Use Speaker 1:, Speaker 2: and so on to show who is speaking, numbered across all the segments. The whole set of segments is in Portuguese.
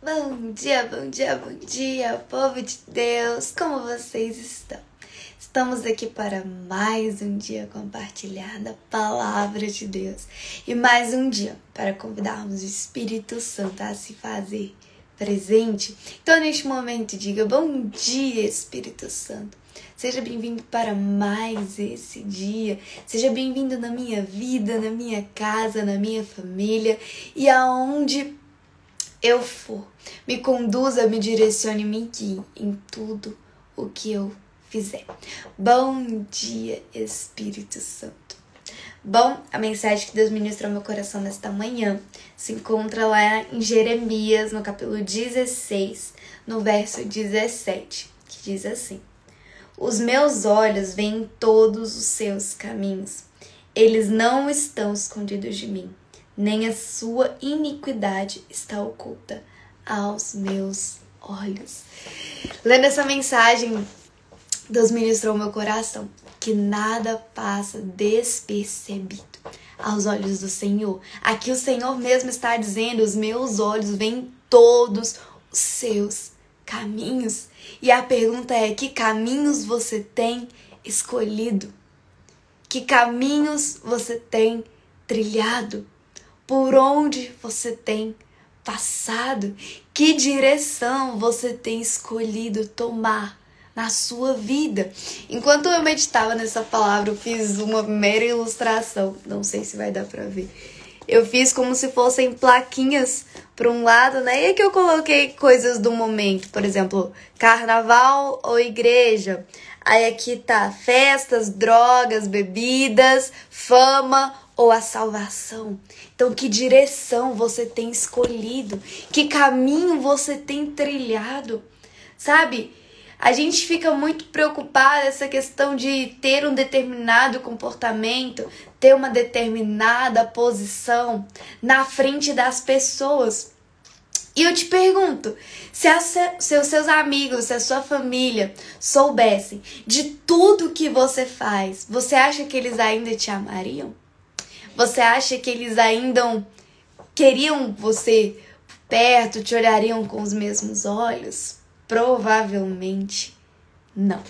Speaker 1: Bom dia, bom dia, bom dia, povo de Deus! Como vocês estão? Estamos aqui para mais um dia compartilhar da palavra de Deus e mais um dia para convidarmos o Espírito Santo a se fazer presente. Então, neste momento, diga bom dia, Espírito Santo. Seja bem-vindo para mais esse dia. Seja bem-vindo na minha vida, na minha casa, na minha família e aonde eu for. Me conduza, me direcione, me guie em tudo o que eu fizer. Bom dia, Espírito Santo. Bom, a mensagem que Deus ministrou ao meu coração nesta manhã se encontra lá em Jeremias, no capítulo 16, no verso 17, que diz assim: Os meus olhos veem todos os seus caminhos, eles não estão escondidos de mim nem a sua iniquidade está oculta aos meus olhos. Lendo essa mensagem, Deus ministrou meu coração que nada passa despercebido aos olhos do Senhor. Aqui o Senhor mesmo está dizendo: os meus olhos veem todos os seus caminhos. E a pergunta é: que caminhos você tem escolhido? Que caminhos você tem trilhado? Por onde você tem passado, que direção você tem escolhido tomar na sua vida. Enquanto eu meditava nessa palavra, eu fiz uma mera ilustração, não sei se vai dar para ver. Eu fiz como se fossem plaquinhas para um lado, né? E aqui eu coloquei coisas do momento, por exemplo, carnaval ou igreja. Aí aqui tá festas, drogas, bebidas, fama ou a salvação. Então, que direção você tem escolhido? Que caminho você tem trilhado? Sabe? A gente fica muito preocupado essa questão de ter um determinado comportamento, ter uma determinada posição na frente das pessoas. E eu te pergunto, se, a, se os seus amigos, se a sua família soubessem de tudo que você faz, você acha que eles ainda te amariam? Você acha que eles ainda queriam você perto, te olhariam com os mesmos olhos? Provavelmente não.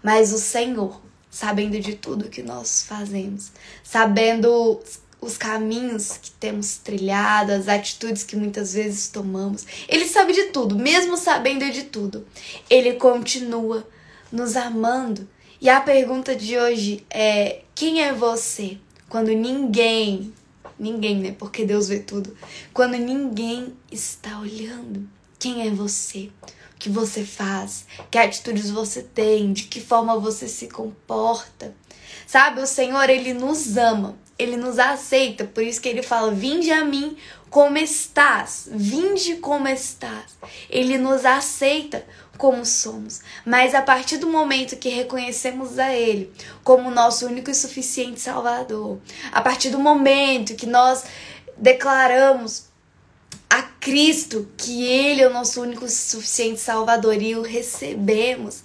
Speaker 1: Mas o Senhor, sabendo de tudo que nós fazemos, sabendo os caminhos que temos trilhado, as atitudes que muitas vezes tomamos, ele sabe de tudo, mesmo sabendo de tudo. Ele continua nos amando. E a pergunta de hoje é: quem é você? Quando ninguém, ninguém, né? Porque Deus vê tudo. Quando ninguém está olhando, quem é você? O que você faz? Que atitudes você tem? De que forma você se comporta? Sabe, o Senhor, ele nos ama, ele nos aceita, por isso que ele fala: Vinde a mim como estás, vinde como estás. Ele nos aceita como somos. Mas a partir do momento que reconhecemos a Ele como nosso único e suficiente Salvador, a partir do momento que nós declaramos a Cristo que Ele é o nosso único e suficiente Salvador e o recebemos,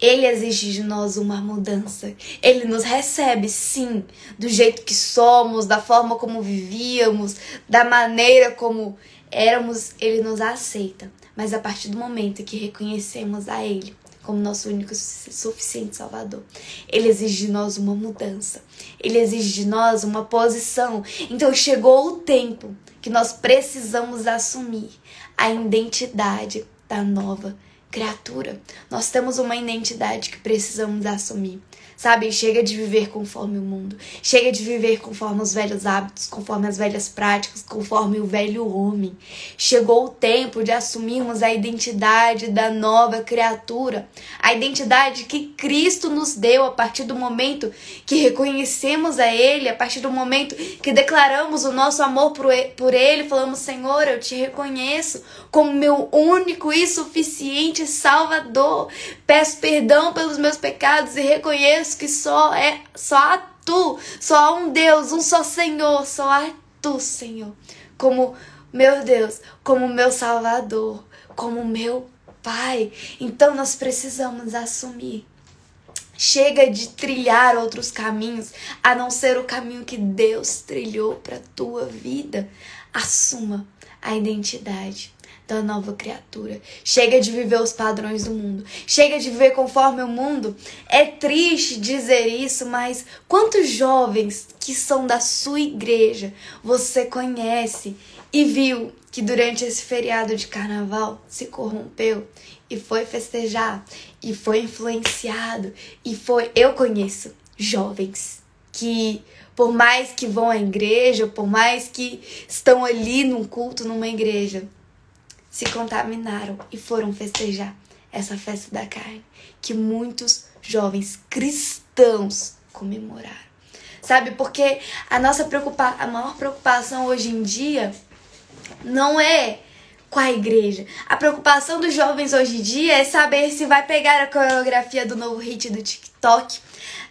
Speaker 1: ele exige de nós uma mudança. Ele nos recebe, sim, do jeito que somos, da forma como vivíamos, da maneira como éramos. Ele nos aceita. Mas a partir do momento que reconhecemos a Ele como nosso único suficiente Salvador, Ele exige de nós uma mudança. Ele exige de nós uma posição. Então chegou o tempo que nós precisamos assumir a identidade da nova criatura. Nós temos uma identidade que precisamos assumir. Sabe, chega de viver conforme o mundo. Chega de viver conforme os velhos hábitos, conforme as velhas práticas, conforme o velho homem. Chegou o tempo de assumirmos a identidade da nova criatura, a identidade que Cristo nos deu a partir do momento que reconhecemos a Ele, a partir do momento que declaramos o nosso amor por Ele, falamos: Senhor, eu te reconheço como meu único e suficiente Salvador. Peço perdão pelos meus pecados e reconheço que só é só há tu, só há um Deus, um só Senhor, só há tu, Senhor, como meu Deus, como meu Salvador, como meu Pai. Então nós precisamos assumir. Chega de trilhar outros caminhos, a não ser o caminho que Deus trilhou para tua vida. Assuma a identidade da nova criatura. Chega de viver os padrões do mundo. Chega de viver conforme o mundo. É triste dizer isso, mas quantos jovens que são da sua igreja você conhece e viu que durante esse feriado de carnaval se corrompeu e foi festejar e foi influenciado e foi. Eu conheço jovens que por mais que vão à igreja, por mais que estão ali num culto numa igreja, se contaminaram e foram festejar essa festa da carne que muitos jovens cristãos comemoraram. Sabe? Porque a nossa preocupação, a maior preocupação hoje em dia não é com a igreja. A preocupação dos jovens hoje em dia é saber se vai pegar a coreografia do novo hit do TikTok,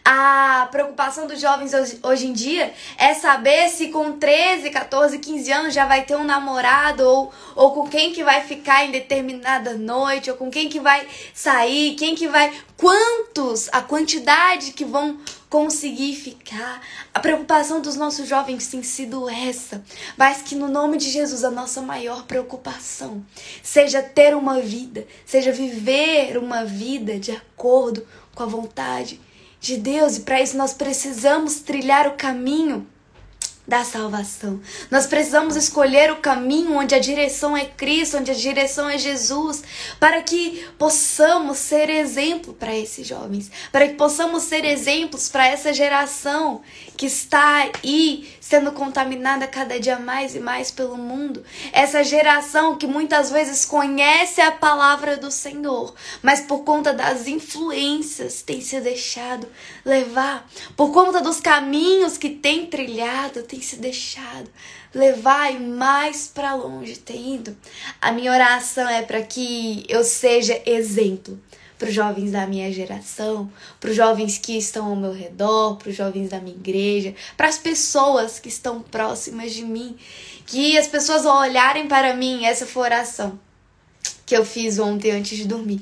Speaker 1: a preocupação dos jovens hoje em dia é saber se com 13, 14, 15 anos já vai ter um namorado ou, ou com quem que vai ficar em determinada noite ou com quem que vai sair, quem que vai, quantos, a quantidade que vão conseguir ficar. A preocupação dos nossos jovens tem sido essa, mas que no nome de Jesus a nossa maior preocupação seja ter uma vida, seja viver uma vida de acordo com a vontade de Deus e para isso nós precisamos trilhar o caminho da salvação. Nós precisamos escolher o caminho onde a direção é Cristo, onde a direção é Jesus, para que possamos ser exemplo para esses jovens, para que possamos ser exemplos para essa geração que está aí sendo contaminada cada dia mais e mais pelo mundo. Essa geração que muitas vezes conhece a palavra do Senhor, mas por conta das influências tem se deixado levar, por conta dos caminhos que tem trilhado, tem se deixado levar e mais para longe tem ido. A minha oração é para que eu seja exemplo para os jovens da minha geração, para os jovens que estão ao meu redor, para os jovens da minha igreja, para as pessoas que estão próximas de mim, que as pessoas olharem para mim, essa foi a oração que eu fiz ontem antes de dormir.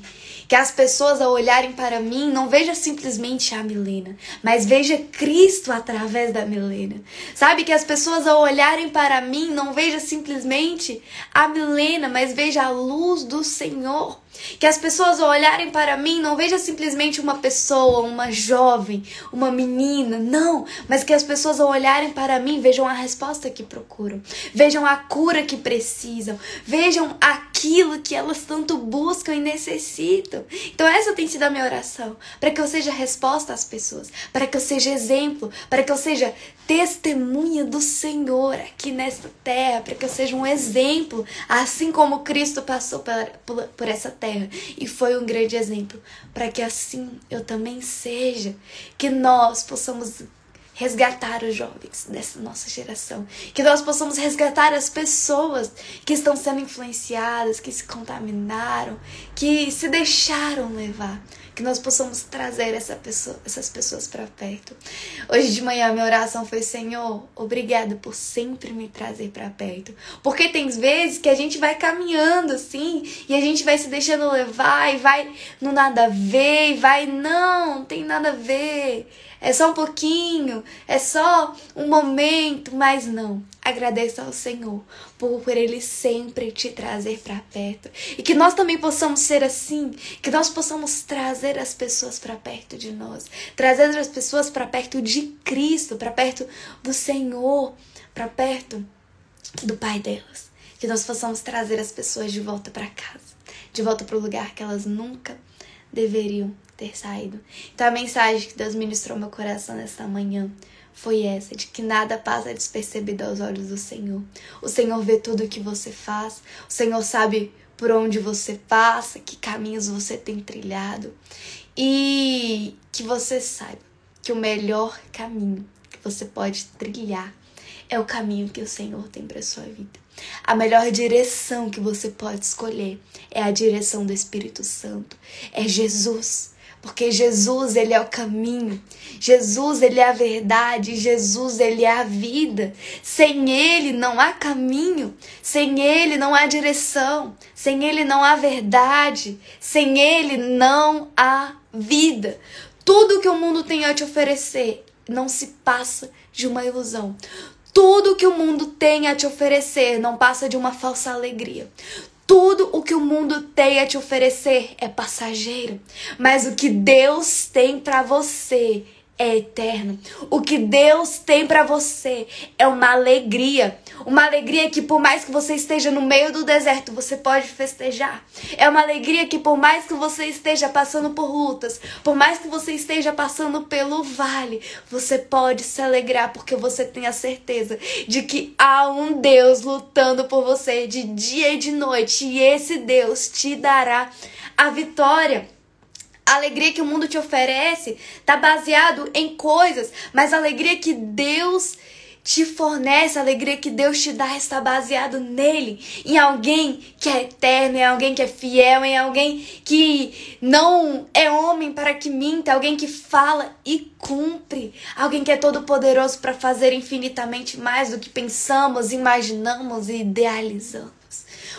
Speaker 1: Que as pessoas ao olharem para mim não vejam simplesmente a Milena, mas veja Cristo através da Milena. Sabe que as pessoas ao olharem para mim não vejam simplesmente a Milena, mas veja a luz do Senhor. Que as pessoas ao olharem para mim não vejam simplesmente uma pessoa, uma jovem, uma menina, não, mas que as pessoas ao olharem para mim vejam a resposta que procuram, vejam a cura que precisam, vejam aquilo que elas tanto buscam e necessitam. Então essa tem sido a minha oração, para que eu seja resposta às pessoas, para que eu seja exemplo, para que eu seja testemunha do Senhor aqui nesta terra, para que eu seja um exemplo, assim como Cristo passou por, por, essa terra. E foi um grande exemplo, para que assim eu também seja, que nós possamos resgatar os jovens dessa nossa geração, que nós possamos resgatar as pessoas que estão sendo influenciadas, que se contaminaram, que se deixaram levar que nós possamos trazer essa pessoa, essas pessoas para perto. Hoje de manhã minha oração foi: Senhor, obrigado por sempre me trazer para perto. Porque tem vezes que a gente vai caminhando assim e a gente vai se deixando levar e vai no nada a ver e vai não, não tem nada a ver é só um pouquinho, é só um momento, mas não. Agradeça ao Senhor por, por Ele sempre te trazer para perto. E que nós também possamos ser assim, que nós possamos trazer as pessoas para perto de nós, trazer as pessoas para perto de Cristo, para perto do Senhor, para perto do Pai delas. Que nós possamos trazer as pessoas de volta para casa, de volta para o lugar que elas nunca deveriam ter saído. Então a mensagem que Deus ministrou meu coração nesta manhã foi essa, de que nada passa despercebido aos olhos do Senhor. O Senhor vê tudo o que você faz, o Senhor sabe por onde você passa, que caminhos você tem trilhado e que você saiba que o melhor caminho que você pode trilhar é o caminho que o Senhor tem para sua vida. A melhor direção que você pode escolher é a direção do Espírito Santo, é Jesus. Porque Jesus, ele é o caminho. Jesus, ele é a verdade. Jesus, ele é a vida. Sem ele não há caminho. Sem ele não há direção. Sem ele não há verdade. Sem ele não há vida. Tudo que o mundo tem a te oferecer não se passa de uma ilusão. Tudo que o mundo tem a te oferecer não passa de uma falsa alegria. Tudo que o mundo tem a te oferecer é passageiro, mas o que Deus tem para você é eterno. O que Deus tem para você é uma alegria. Uma alegria que, por mais que você esteja no meio do deserto, você pode festejar. É uma alegria que, por mais que você esteja passando por lutas, por mais que você esteja passando pelo vale, você pode se alegrar porque você tem a certeza de que há um Deus lutando por você de dia e de noite e esse Deus te dará a vitória. A alegria que o mundo te oferece está baseado em coisas, mas a alegria que Deus te fornece, a alegria que Deus te dá está baseado nele, em alguém que é eterno, em alguém que é fiel, em alguém que não é homem para que minta, alguém que fala e cumpre, alguém que é todo poderoso para fazer infinitamente mais do que pensamos, imaginamos e idealizamos.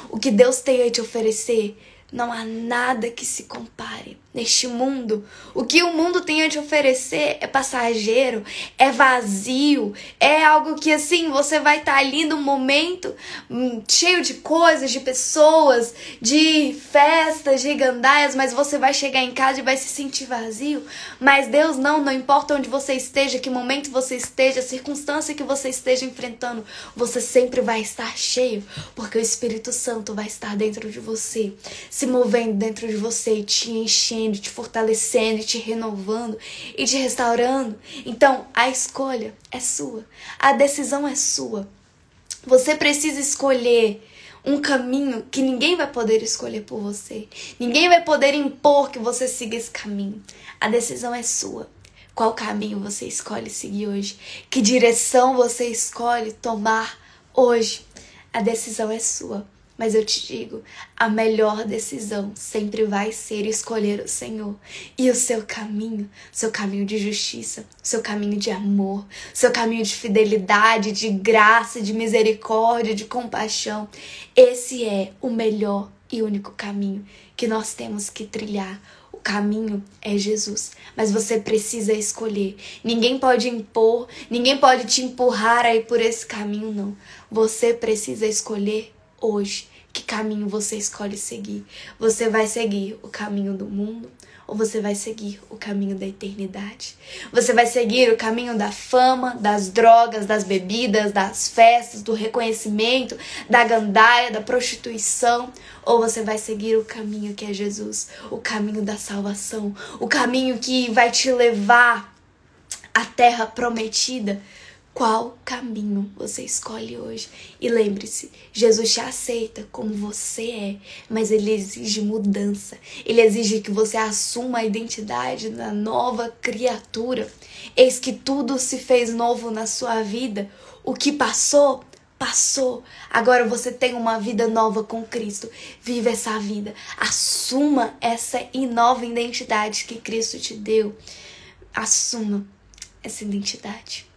Speaker 1: O que Deus tem a te oferecer não há nada que se compare neste mundo. O que o mundo tem a te oferecer é passageiro, é vazio, é algo que assim você vai estar tá ali no momento hum, cheio de coisas, de pessoas, de festas, de gandaias, mas você vai chegar em casa e vai se sentir vazio. Mas Deus não, não importa onde você esteja, que momento você esteja, a circunstância que você esteja enfrentando, você sempre vai estar cheio, porque o Espírito Santo vai estar dentro de você. Se se movendo dentro de você, te enchendo, te fortalecendo, te renovando e te restaurando. Então, a escolha é sua, a decisão é sua. Você precisa escolher um caminho que ninguém vai poder escolher por você. Ninguém vai poder impor que você siga esse caminho. A decisão é sua. Qual caminho você escolhe seguir hoje? Que direção você escolhe tomar hoje? A decisão é sua. Mas eu te digo, a melhor decisão sempre vai ser escolher o Senhor e o seu caminho, seu caminho de justiça, seu caminho de amor, seu caminho de fidelidade, de graça, de misericórdia, de compaixão. Esse é o melhor e único caminho que nós temos que trilhar. O caminho é Jesus, mas você precisa escolher. Ninguém pode impor, ninguém pode te empurrar aí por esse caminho, não. Você precisa escolher hoje que caminho você escolhe seguir. Você vai seguir o caminho do mundo ou você vai seguir o caminho da eternidade? Você vai seguir o caminho da fama, das drogas, das bebidas, das festas, do reconhecimento, da gandaia, da prostituição? Ou você vai seguir o caminho que é Jesus, o caminho da salvação, o caminho que vai te levar à terra prometida? Qual caminho você escolhe hoje. E lembre-se, Jesus te aceita como você é, mas ele exige mudança. Ele exige que você assuma a identidade da nova criatura. Eis que tudo se fez novo na sua vida. O que passou, passou. Agora você tem uma vida nova com Cristo. Viva essa vida. Assuma essa nova identidade que Cristo te deu. Assuma essa identidade.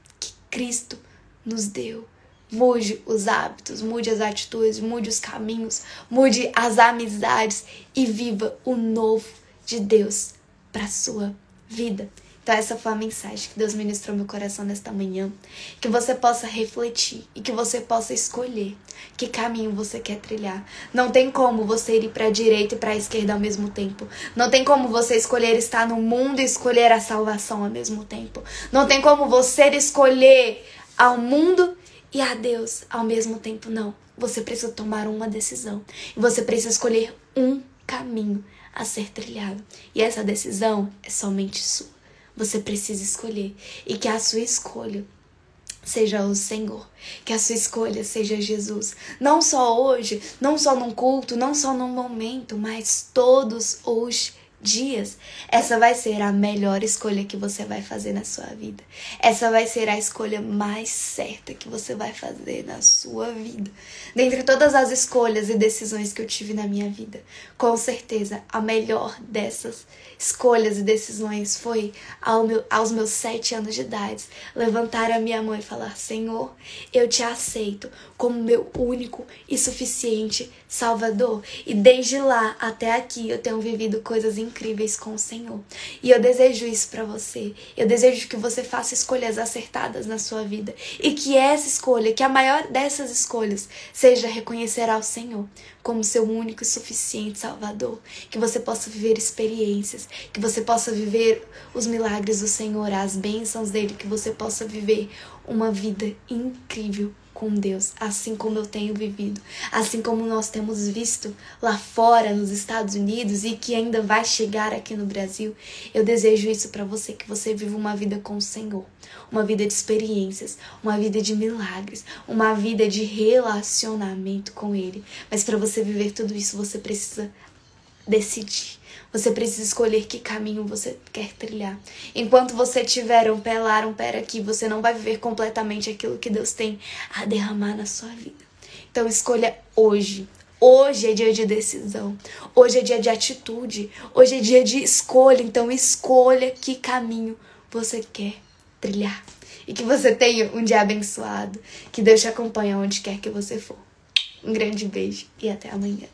Speaker 1: Cristo nos deu. Mude os hábitos, mude as atitudes, mude os caminhos, mude as amizades e viva o novo de Deus para sua vida. Então essa foi a mensagem que Deus ministrou meu coração nesta manhã, que você possa refletir e que você possa escolher que caminho você quer trilhar. Não tem como você ir para a direita e para a esquerda ao mesmo tempo. Não tem como você escolher estar no mundo e escolher a salvação ao mesmo tempo. Não tem como você escolher ao mundo e a Deus ao mesmo tempo, não. Você precisa tomar uma decisão e você precisa escolher um caminho a ser trilhado. E essa decisão é somente sua. Você precisa escolher e que a sua escolha seja o Senhor, que a sua escolha seja Jesus. Não só hoje, não só num culto, não só num momento, mas todos os dias, essa vai ser a melhor escolha que você vai fazer na sua vida. Essa vai ser a escolha mais certa que você vai fazer na sua vida. Dentre todas as escolhas e decisões que eu tive na minha vida, com certeza a melhor dessas escolhas e decisões foi ao meu, aos meus sete anos de idade levantar a minha mão e falar: Senhor, eu te aceito como meu único e suficiente Salvador. E desde lá até aqui eu tenho vivido coisas incríveis incríveis com o Senhor. E eu desejo isso para você. Eu desejo que você faça escolhas acertadas na sua vida e que essa escolha, que a maior dessas escolhas, seja reconhecer ao Senhor como seu único e suficiente Salvador, que você possa viver experiências, que você possa viver os milagres do Senhor, as bênçãos dele, que você possa viver uma vida incrível com Deus, assim como eu tenho vivido, assim como nós temos visto lá fora nos Estados Unidos e que ainda vai chegar aqui no Brasil. Eu desejo isso para você, que você viva uma vida com o Senhor, uma vida de experiências, uma vida de milagres, uma vida de relacionamento com Ele. Mas para você viver tudo isso, você precisa decidir. Você precisa escolher que caminho você quer trilhar. Enquanto você tiver um pé lá, um pé aqui, você não vai viver completamente aquilo que Deus tem a derramar na sua vida. Então escolha hoje. Hoje é dia de decisão. Hoje é dia de atitude. Hoje é dia de escolha. Então escolha que caminho você quer trilhar. E que você tenha um dia abençoado. Que Deus te acompanhe onde quer que você for. Um grande beijo e até amanhã.